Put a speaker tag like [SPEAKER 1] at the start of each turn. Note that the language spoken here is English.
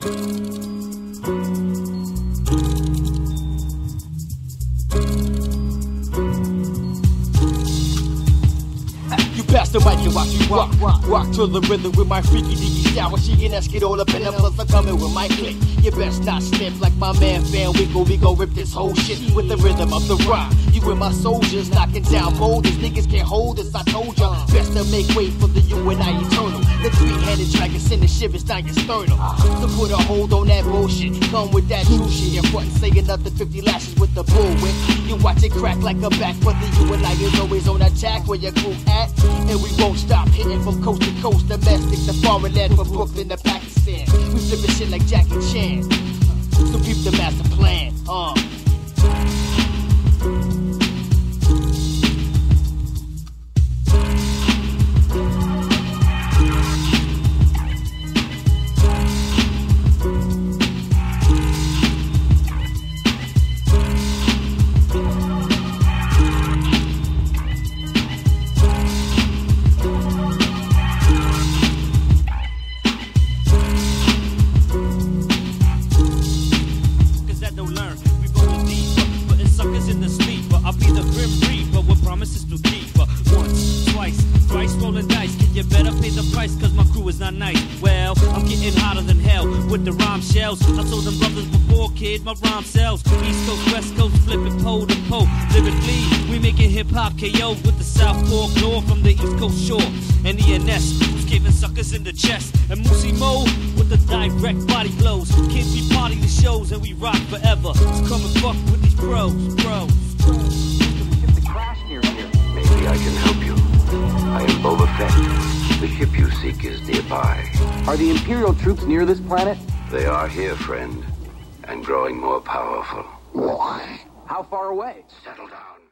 [SPEAKER 1] You pass the mic and watch me rock, rock, rock to the rhythm with my freaky deaky style. She and us get all up in the plus I'm coming with my click. You best not slip like my man Van Winkle. We gon' rip this whole shit with the rhythm of the rock. You and my soldiers knocking down boulders. Niggas can't hold us, I told ya. Best to make way for the U-N-I. The three-headed dragon send the shivers down your sternum. To put a hold on that bullshit. Come with that true shit. In front say another 50 lashes with the bullwhip. You watch it crack like a back, but the you and I is always on attack where your crew at. And we won't stop hitting from coast to coast. Domestic to foreign land from Brooklyn to Pakistan. We flipping shit like Jackie Chan.
[SPEAKER 2] Promises to keep. But Once, twice, thrice rolling dice. Can you better pay the price? Cause my crew is not nice. Well, I'm getting hotter than hell with the rhyme shells. I told them brothers before, kid, my rhyme sells. East Coast, West Coast, flipping pole to pole. Lyrically, we making hip hop KO with the South Fork North from the East Coast shore. And ENS, who's giving suckers in the chest. And Moosey Mo with the direct body blows. Kids, we party the shows and we rock forever. So come and fuck with these pros, pros.
[SPEAKER 3] The ship you seek is nearby.
[SPEAKER 4] Are the Imperial troops near this planet?
[SPEAKER 3] They are here, friend, and growing more powerful. Why?
[SPEAKER 4] How far away?
[SPEAKER 3] Settle down.